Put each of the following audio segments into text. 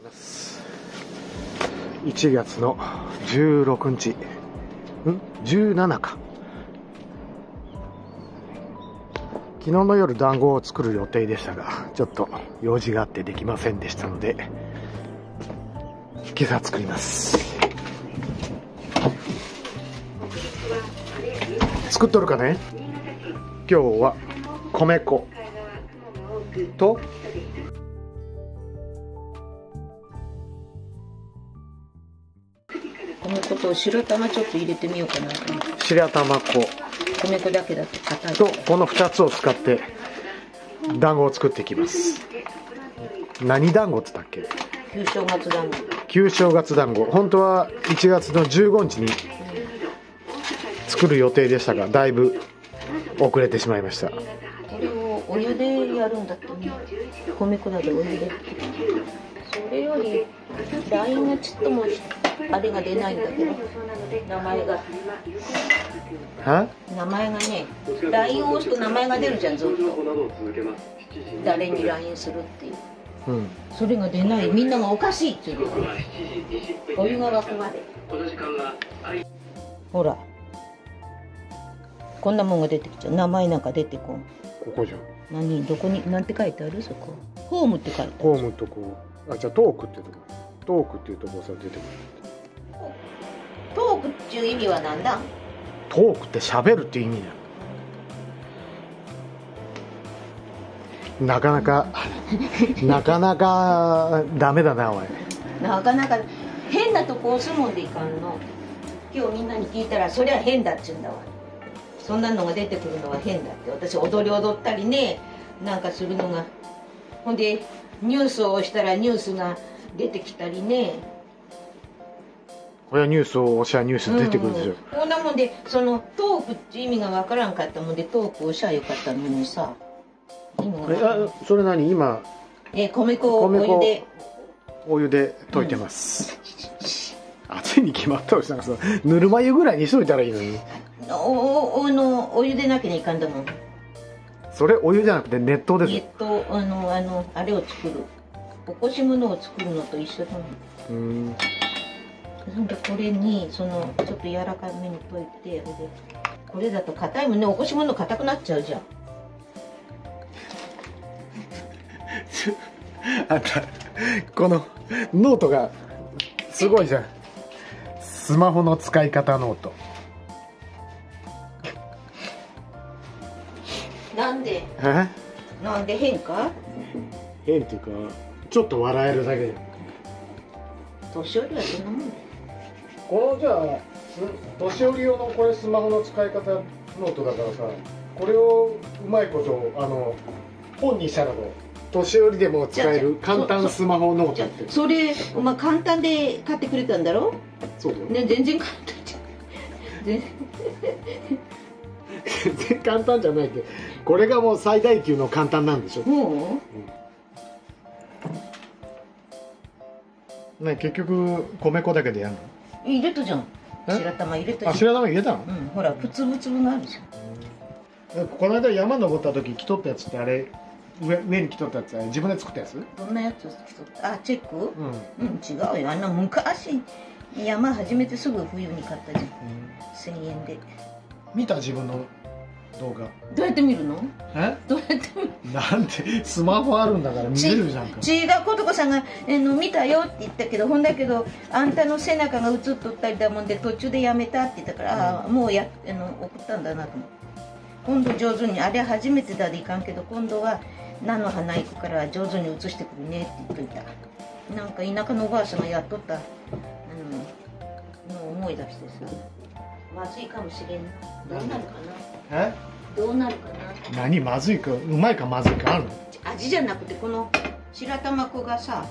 います。1月の16日。ん？17か。昨日の夜団子を作る予定でしたがちょっと用事があってできませんでしたので今朝作ります。作っとるかね？今日は米粉とと白玉ちょっと入れてみようかなと思って。白玉粉。米粉だけだと硬い。とこの2つを使って団子を作っていきます。何団子って言ったっけ？旧正月団子。旧正月団子。本当は1月の15日に作る予定でしたがだいぶ遅れてしまいました。これをお湯でやるんだってね米粉だけお湯でそれより LINE がちっともあれが出ないんだけど。名前がは？名前がね LINE を押すと名前が出るじゃんずっと誰に LINE するっていう。うん。それが出ない。みんながおかしいっていう。のお湯が沸くまで。ほら。こんなもんが出てきちゃう。名前なんか出てこん。ここじゃん。何どこになんて書いてある？そこ。ホームって書いてある。ホームとこう。あじゃあトークってとこ。トークっていうとこさ出てくるっていう意味は何だ？トークって喋るっていう意味だよ。なかなか なかなかダメだなおい。なかなか変なとこ押すもんでいかんの。今日みんなに聞いたらそりゃ変だっちゅうんだわ。そんなのが出てくるのは変だって。私踊り踊ったりねなんかするのが。ほんでニュースを押したらニュースが出てきたりねこれはニュースを押しゃニュース出てくるでしょ、うん。こんなもんでそのトークって意味がわからんかったもんでトークを押しゃよかったのにさあそれ何？今。え米粉をお湯で。お湯で溶いてます、熱いに決まったらしなんかさぬるま湯ぐらいにしといたらいいのに。おおおのお湯でなきゃいかんだもん。それお湯じゃなくて熱湯でえすっとあのあのあれを作る。起こし物を作るのと一緒だもん。うーんそんでこれにそのちょっと柔らかめに溶いてこれだと硬いもんね起こし物硬くなっちゃうじゃん。あんたこのノートがすごいじゃん。スマホの使い方ノート。なんで？え？なんで変か変っていうかちょっと笑えるだけで年寄りはそんなもんだよこのじゃあ年寄り用のこれスマホの使い方ノートだからさこれをうまいことあの本にしたらどう年寄りでも使える簡単スマホノートって。それお前簡単で買ってくれたんだろ？そうだよ、ね全然簡単じゃん全全然簡単じゃないって。これがもう最大級の簡単なんでしょ？もね結局米粉だけでやるの？う入れたじゃん。え？白玉入れたあ白玉入れたの？うんほらプツブツブがあるじゃん。この間山登った時着とったやつってあれ上上に着とったやつ自分で作ったやつ？どんなやつあチェック？うん、うん違うよ。あんな昔山始めてすぐ冬に買ったじゃん。1000円で。見た？自分の動画。どうやって見るの？え？どうやって見る？なんてスマホあるんだから見れるじゃんか。違うことこさんが「あの見たよ」って言ったけどほんだけどあんたの背中が映っとったりだもんで途中でやめたって言ったから、あもうやあの送ったんだなと思って今度上手にあれ初めてだでいかんけど今度は菜の花行くから上手に映してくるねって言っといた。なんか田舎のおばあさんがやっとったあののを思い出してさまずいかもしれん。どうなるかな？え？どうなるかな？何まずいか？うまいかまずいかあるの？味じゃなくてこの白玉粉がさ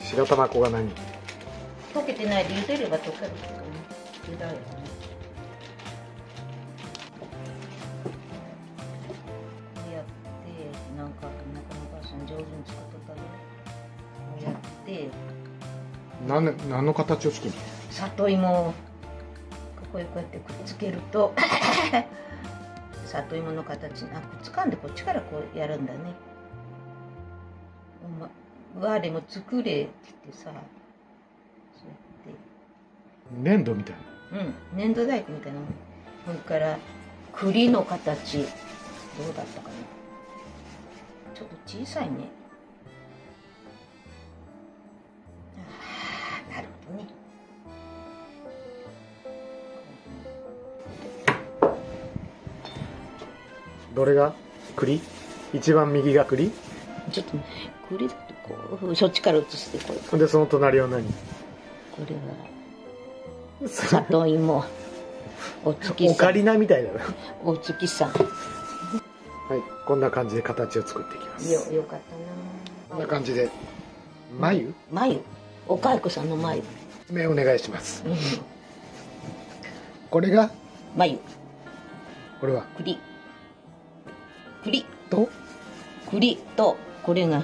白玉粉が何？溶けてないで茹でれば溶ける。けどね茹だよねこうやってなんか中のおばあさん上手に作っとったね。こうやって。何何の形を作るの？里芋。をこうやってくっつけると 里芋の形にあくっつかんでこっちからこうやるんだね。我も作れって言ってさそうや粘土みたいな。ってうん粘土細工みたいなもん。それから栗の形。どうだったかな。ちょっと小さいね。ああなるほどねどれが栗？一番右が栗？ちょっと栗だとこうそっちから移してこれでその隣は何？これは里芋。お月さん。オカリナみたいだな。お月さん。はいこんな感じで形を作っていきます。よよかったこなんな感じで眉？眉？お蚕さんの眉、目お願いします。うん、これが？眉。これは？栗栗と。栗と。これが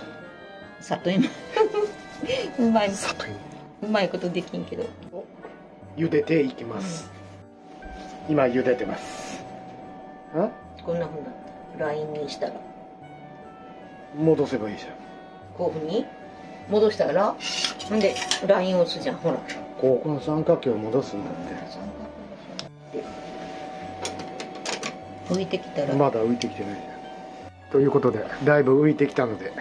里芋。うまい。里芋。うまいことできんけど。茹でていきます、今茹でてます。あ？こんなふうになった。ラインにしたら。戻せばいいじゃん。こういうふうに？戻したら？ほんでラインを押すじゃん。ほら。ここの三角形を戻すんだっ浮いてきたら、てまだ浮いてきてないじゃんということでだいぶ浮いてきたのでう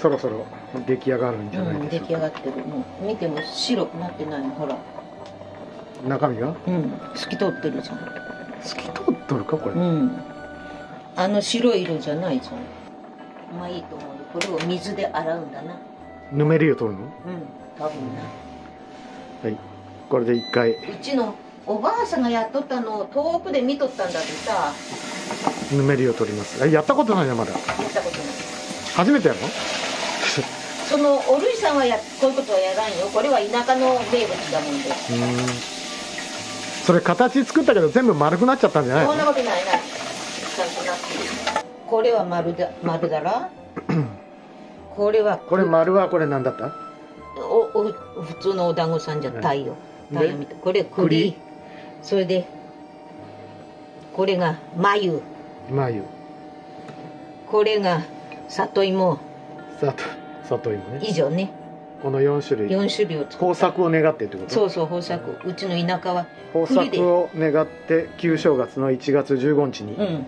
そろそろ出来上がるんじゃん、なうん、いでしょうか、出来上がってる。もう見ても白くなってないの。ほら。中身がうん。透き通ってるじゃん。透き通っとるかこれ、うん。あの白い色じゃないじゃん。まあいいと思うよ。これを水で洗うんだな。ぬめりを取るの？うん。多分な。はい。これで一回。うちのおばあさんがやっとったのを遠くで見とったんだってさ。ぬめりを取ります。えやったことないなまだ。やったことない。初めてやろ？そのおるいさんはやこういうことはやらんよ。これは田舎の名物だもんで。うーん。それ形作ったけど全部丸くなっちゃったんじゃないの？そんなことないな。いこれは丸だ丸だら これは。これ丸はこれ何だった？おお普通のお団子さんじゃ太陽で？太陽みた。いこれ栗。栗？それでこれが眉。眉。これが里芋。さと里芋ね。以上ね。この4種類。4種類を作豊作を願ってってこと？そうそう豊作。うちの田舎は豊作を願って旧正月の1月15日にうん。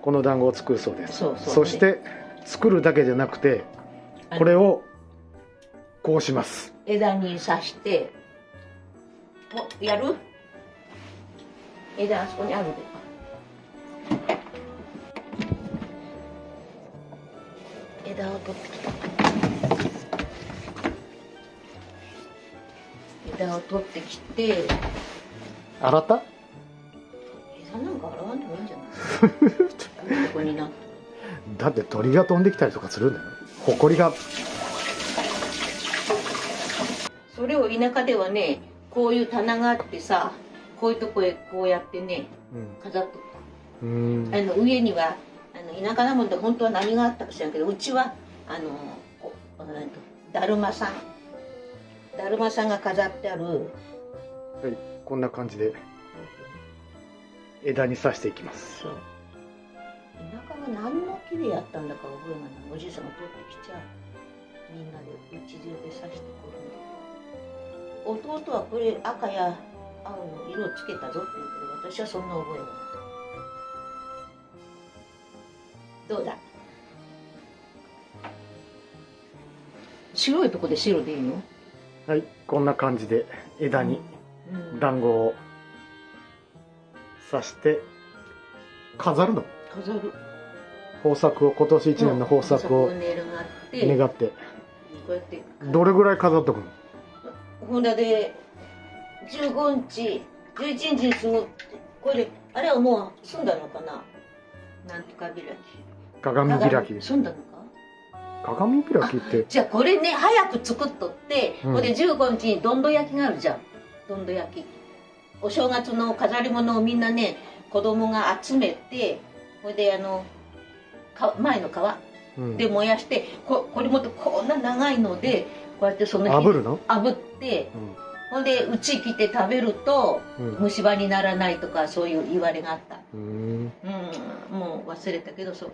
この団子を作るそうです、そうそう。して作るだけじゃなくてこれをこうします。枝に刺しておやる？枝あそこにあるで枝を取ってきた。枝を取ってきて。洗った？枝なんか洗わんでもいいんじゃない？ここにな。だって鳥が飛んできたりとかするんだよ。ほこりが。それを田舎ではねこういう棚があってさこういうとこへこうやってねうん。飾っとった。あの上にはあの田舎なもんで本当は何があったか知らんけどうちはあのだるまさん。だるまさんが飾ってある。はい。こんな感じで枝に刺していきます。そう。田舎が何の木でやったんだか覚えがない。おじいさんが取ってきちゃみんなでうち中で刺してこるんだ弟はこれ赤や青の色をつけたぞって言うけど私はそんな覚えがないどうだ？白いとこで白でいいの？はいこんな感じで枝にうん。団子を刺して飾るの？飾る。豊作を今年1年の豊作を願って。こうやってどれぐらい飾っとくの？ほんだで15日11日にすぐこれあれはもう済んだのかな？なんとか開き。鏡開き。です済んだのか？鏡開きって。じゃあこれね早く作っとって、うん。これで15日にどんど焼きがあるじゃん。どんど焼き。お正月の飾り物をみんなね子供が集めてこれであのか前の皮うん。で燃やしてここれもっとこんな長いのでこうやってその日炙るの？炙ってほんでうち来て食べると虫歯にならないとかそういう言われがあった。うーん。うんもう忘れたけどそう。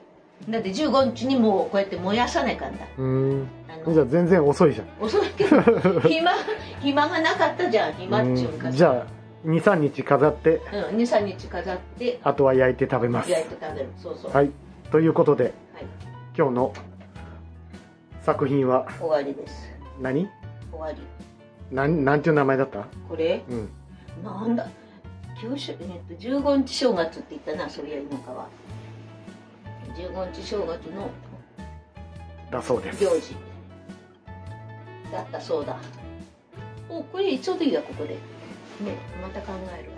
だって15日にもうこうやって燃やさないかんだ。うん。じゃあ全然遅いじゃん。遅いけど 暇暇がなかったじゃん暇っちゅうんかうん。じゃあ23日飾って。うん、23日飾って。あとは焼いて食べます。焼いて食べる。そうそう、はい。ということではい。今日の作品は終わりです。何？終わりなんなんていう名前だった？これ？うん。なんだ？九州、えっと、15日正月って言ったなそういや田舎は。15日正月のだそうです。行事。だったそうだ。おこれちょうどいいやここで？ねまた考える